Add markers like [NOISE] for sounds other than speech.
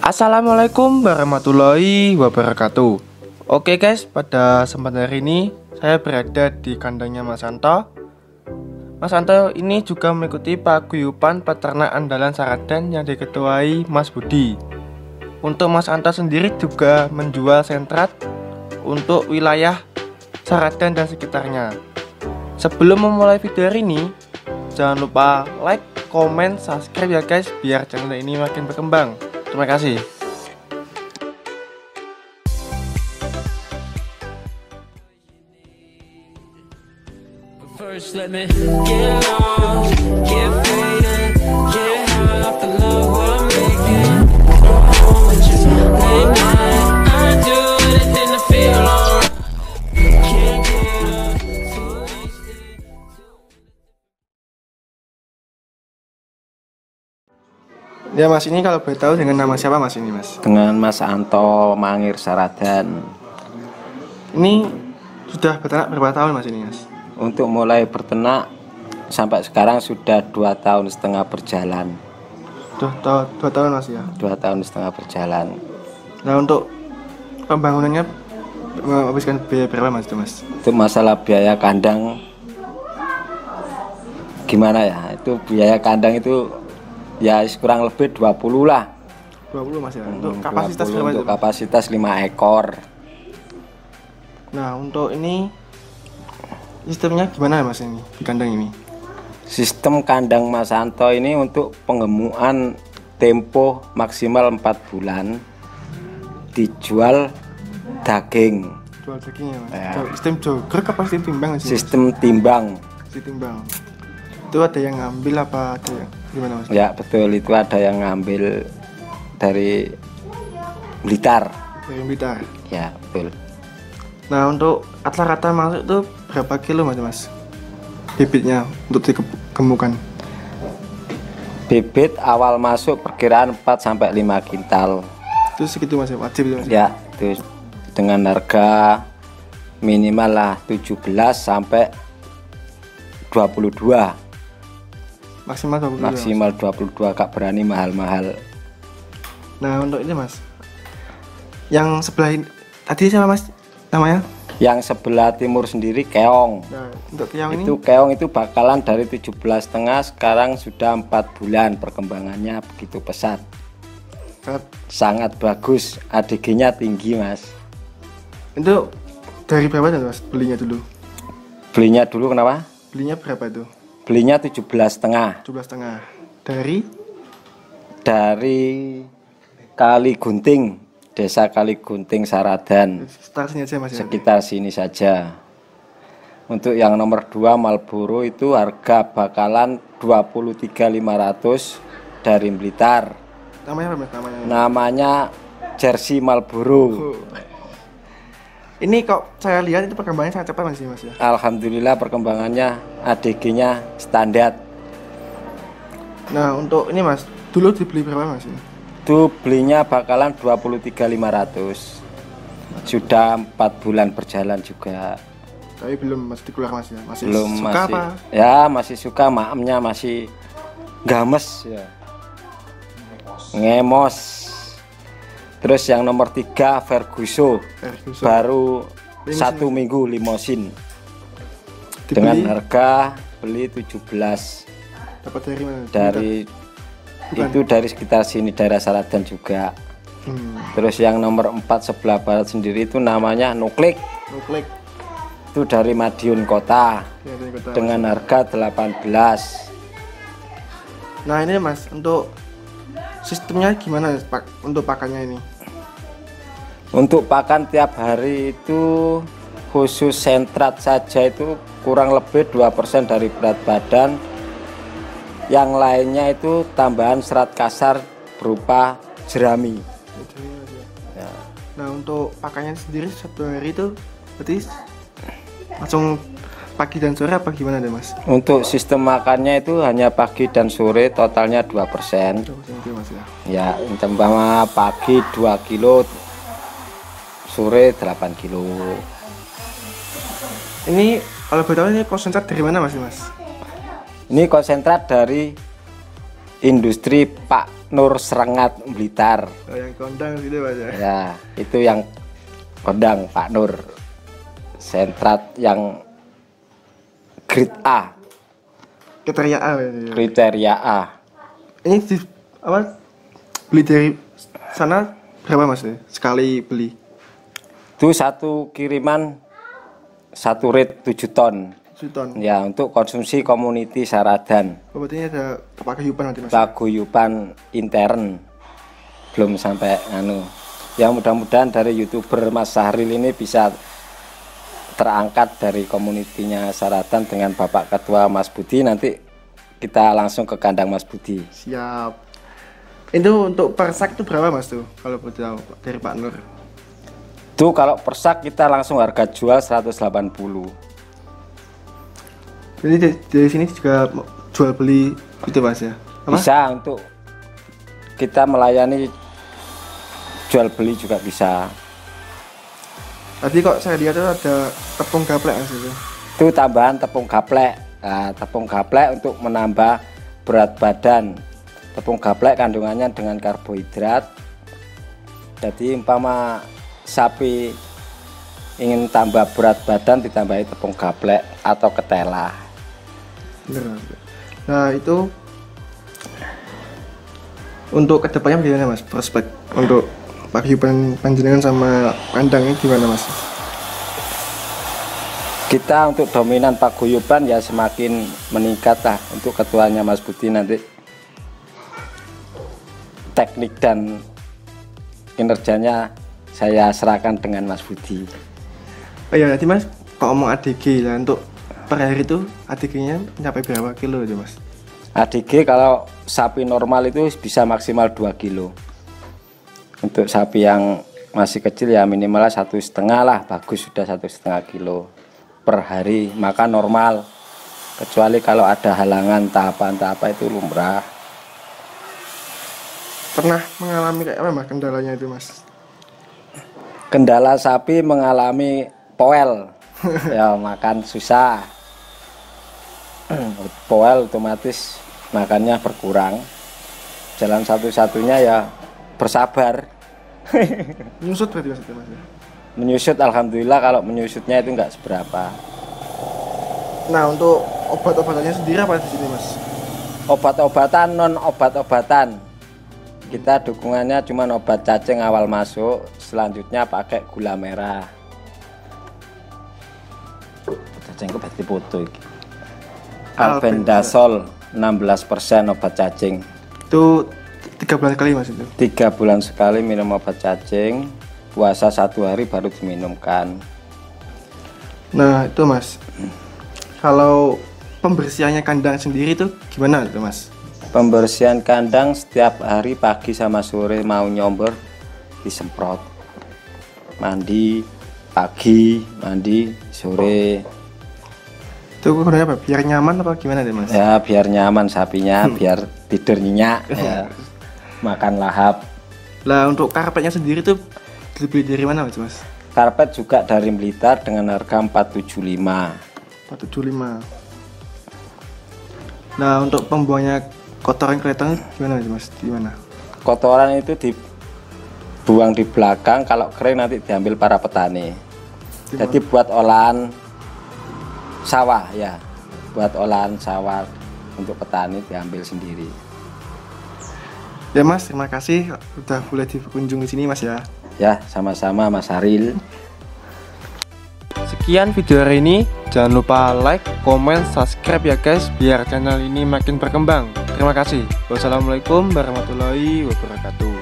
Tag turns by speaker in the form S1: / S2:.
S1: Assalamualaikum warahmatullahi wabarakatuh. Oke guys, pada kesempatan hari ini saya berada di kandangnya Mas Santo Mas Santo ini juga mengikuti paguyuban peternak andalan Saraden yang diketuai Mas Budi. Untuk Mas Santo sendiri juga menjual sentrat untuk wilayah Saraden dan sekitarnya. Sebelum memulai video hari ini Jangan lupa like, komen, subscribe ya guys Biar channel ini makin berkembang Terima kasih.
S2: First, let me get lost, get
S1: Ya mas ini kalau boleh tahu dengan nama siapa mas ini mas?
S3: dengan Mas Anto Mangir Saradan
S1: Ini sudah beternak berapa tahun mas ini mas?
S3: untuk mulai bertenak sampai sekarang sudah dua tahun setengah berjalan
S1: Dua, tahun dua tahun mas ya.
S3: dua tahun setengah berjalan
S1: Nah untuk pembangunannya menghabiskan biaya berapa mas itu mas?
S3: itu masalah biaya kandang gimana ya itu biaya kandang itu ya kurang lebih 20 lah
S1: 20 mas ya. Untuk
S3: 20
S1: kapasitas berapa itu?
S3: untuk kapasitas 5 ekor
S1: Nah untuk ini sistemnya gimana mas ini di kandang ini?
S3: sistem kandang Mas Anto ini untuk pengemuan tempo maksimal 4 bulan dijual daging
S1: Jual dagingnya mas.
S3: Ya.
S1: Sistem jogrok apa sistem timbang sih? Mas?
S3: sistem timbang
S1: Sistem timbang. Itu ada yang ngambil apa ada yang gimana mas?
S3: ya betul itu ada yang ngambil dari Blitar
S1: Dari Blitar.
S3: ya betul
S1: Nah untuk rata-rata masuk itu berapa kilo mas mas? Bibitnya untuk dikemukan.
S3: bibit awal masuk perkiraan 4 sampai 5 kintal
S1: Itu segitu mas ya wajib itu mas.
S3: ya itu dengan harga minimal lah 17 sampai 22
S1: Maksimal 20 kilo, Mas.
S3: maksimal 22 kak berani mahal-mahal.
S1: Nah untuk ini mas, yang sebelah ini tadi siapa mas? Namanya?
S3: yang sebelah timur sendiri keong.
S1: Nah untuk ini?
S3: Itu keong itu bakalan dari 17 setengah sekarang sudah empat bulan perkembangannya begitu pesat.
S1: Sangat-
S3: sangat bagus ADG-nya tinggi mas.
S1: Itu dari berapa tuh mas? Belinya dulu?
S3: belinya dulu kenapa?
S1: Belinya berapa itu?
S3: Belinya 17 setengah.
S1: 17 setengah. Dari?
S3: Dari Kali Gunting desa Kali Gunting Saradan.
S1: Sekitar sini aja mas ya.
S3: sekitar sini saja. Untuk yang nomor 2 Malboro itu harga bakalan 23.500 dari Blitar.
S1: Namanya apa namanya?
S3: namanya Jersey Marlboro
S1: Oh. Ini kok saya lihat itu perkembangannya sangat cepat mas ya mas ya.
S3: Alhamdulillah perkembangannya ADG-nya standar
S1: Nah untuk ini mas, dulu dibeli berapa mas ini?
S3: itu belinya bakalan 23.500 sudah empat bulan berjalan juga
S1: Tapi belum masih dikeluar mas ya. Masih
S3: belum
S1: suka
S3: masih
S1: apa?
S3: ya masih suka maamnya masih games ya ngemos terus yang nomor tiga
S1: Ferguson.
S3: baru
S1: Limosin.
S3: satu minggu limosin
S1: Dibeli
S3: dengan harga beli 17
S1: dapat dari mana?
S3: dari
S1: Bukan.
S3: itu dari sekitar sini daerah Saradan juga
S1: Hmm,
S3: terus yang nomor 4 sebelah barat sendiri itu namanya Nuklik
S1: nuklik.
S3: itu dari Madiun Kota
S1: Ya, dari kota.
S3: dengan harga 18
S1: Nah ini mas, untuk sistemnya gimana pak? Untuk pakannya ini?
S3: untuk pakan tiap hari itu khusus sentrat saja itu kurang lebih 2% dari berat badan yang lainnya itu tambahan serat kasar berupa jerami
S1: Ya. Nah untuk pakannya sendiri satu hari itu berarti langsung pagi dan sore apa gimana deh mas?
S3: Untuk sistem makannya itu hanya pagi dan sore totalnya 2%
S1: Itu mas ya.
S3: Ya umpama pagi 2 kilo Sore 8 kilo
S1: Ini kalau tahu ini konsentrat dari mana mas? Mas?
S3: Ini konsentrat dari industri Pak Nur Serengat Blitar.
S1: Oh, yang kondang gitu mas ya.
S3: Ya, itu yang kondang Pak Nur. Sentrat yang grade A,
S1: Kriteria A ya.
S3: kriteria A.
S1: Ini di, apa? Beli dari sana berapa mas ya? Sekali beli
S3: Itu satu kiriman satu rate 7 ton.
S1: Suton.
S3: Ya, untuk konsumsi community Saradan.
S1: Oh, berarti ini ada kepagayuban nanti mas.
S3: paguyuban intern belum sampai anu ya mudah-mudahan dari youtuber Mas Sahril ini bisa terangkat dari komunitinya Saratan dengan Bapak Ketua Mas Budi nanti kita langsung ke kandang Mas Budi
S1: Siap. Itu untuk per sak itu berapa mas tuh? Kalau boleh tahu dari Pak Nur.
S3: itu kalau persak kita langsung harga jual 180
S1: Jadi dari, sini juga jual beli gitu mas ya? Apa?
S3: bisa untuk kita melayani jual beli juga bisa
S1: Tadi kok saya lihat tuh ada tepung gaplek mas itu.
S3: itu tambahan tepung gaplek. Nah, tepung gaplek untuk menambah berat badan. Tepung gaplek kandungannya dengan karbohidrat. Jadi umpama sapi ingin tambah berat badan ditambahi tepung gaplek atau ketela.
S1: Nah itu untuk ke depannya bagaimana mas? Prospek untuk paguyuban panjenengan sama kandangnya gimana mas?
S3: kita untuk dominan paguyuban ya semakin meningkat lah untuk ketuanya Mas Budi nanti teknik dan kinerjanya saya serahkan dengan Mas Budi
S1: Oh iya tadi mas, kalau ngomong ADG lah untuk per hari itu ADG-nya mencapai berapa kilo aja mas?
S3: ADG kalau sapi normal itu bisa maksimal 2 kilo untuk sapi yang masih kecil ya minimal satu setengah lah. Bagus sudah satu setengah kilo per hari. Makan normal. Kecuali kalau ada halangan tahapan-tahapan itu lumrah.
S1: Pernah mengalami kayak apa mas kendalanya itu mas?
S3: kendala sapi mengalami poel. [LAUGHS] Ya makan susah. Poel otomatis makannya berkurang. Jalan satu-satunya ya bersabar. [LAUGHS]
S1: Nyusut berarti itu mas ya?
S3: menyusut alhamdulillah kalau menyusutnya itu enggak seberapa.
S1: Nah untuk obat-obatannya sendiri apa di sini mas?
S3: obat-obatan non obat-obatan kita dukungannya cuma obat cacing awal masuk selanjutnya pakai gula merah. Cacingku berarti foto iki? Albendazole 16% obat cacing.
S1: Itu tiga bulan kali mas itu?
S3: tiga bulan sekali minum obat cacing puasa satu hari baru diminumkan
S1: Nah itu mas Kalau pembersihannya kandang sendiri itu gimana itu mas?
S3: pembersihan kandang setiap hari pagi sama sore mau nyomber disemprot mandi pagi mandi sore
S1: Itu gunanya apa? Biar nyaman apa gimana deh mas?
S3: ya biar nyaman sapinya biar tidur nyenyak ya. [LAUGHS] makan lahap
S1: Lah untuk karpetnya sendiri tuh dibeli dari mana mas? mas?
S3: karpet juga dari Blitar dengan harga 475
S1: 475 Nah untuk pembuangnya kotoran kelihatan gimana mas? Di mana?
S3: kotoran itu dibuang di belakang kalau kering nanti diambil para petani jadi buat olahan sawah ya buat olahan sawah untuk petani diambil sendiri
S1: Ya mas, terima kasih udah boleh dikunjung di sini mas ya.
S3: ya sama-sama Mas Haril
S1: Sekian video hari ini. Jangan lupa like, komen, subscribe ya guys biar channel ini makin berkembang. Terima kasih. Wassalamualaikum warahmatullahi wabarakatuh.